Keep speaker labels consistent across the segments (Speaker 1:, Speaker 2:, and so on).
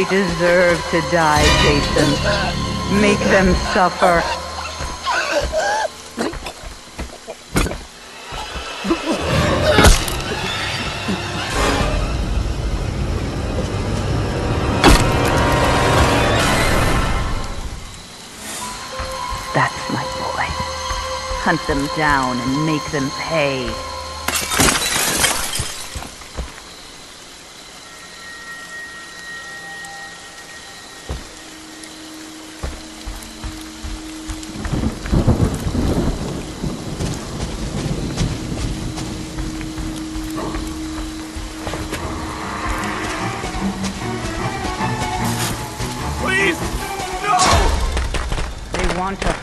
Speaker 1: They deserve to die, Jason. Make them suffer. That's my boy. Hunt them down and make them pay.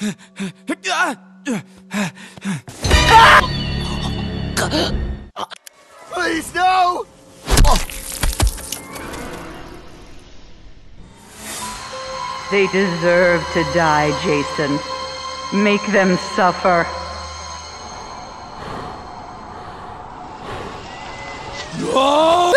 Speaker 2: Please, no!
Speaker 1: They deserve to die, Jason. Make them suffer.
Speaker 2: No! Oh!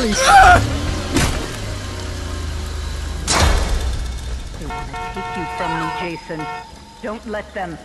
Speaker 2: Holy
Speaker 1: They want to take you from me, Jason. Don't let them.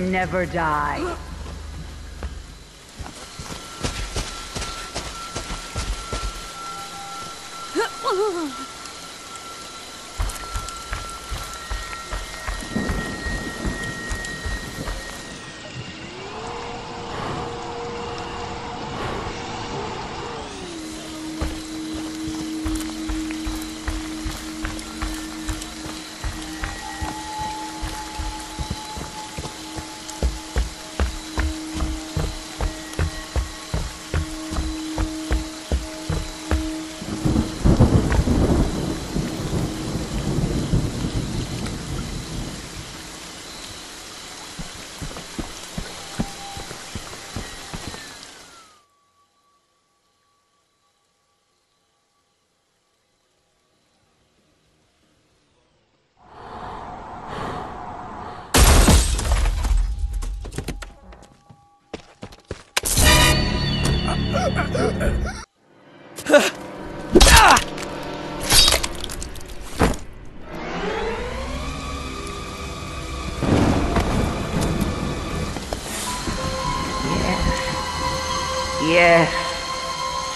Speaker 1: never die.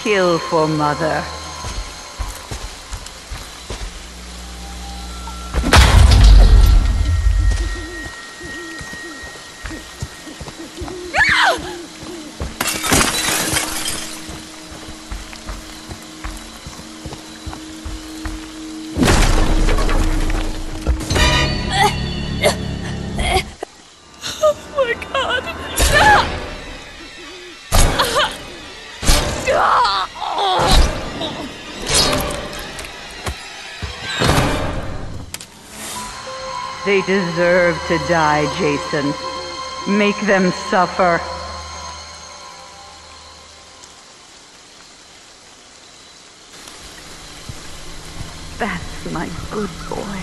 Speaker 1: Kill for mother. They deserve to die, Jason. Make them suffer. That's my good boy.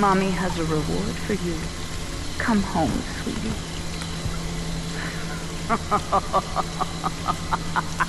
Speaker 1: Mommy has a reward for you. Come home, sweetie.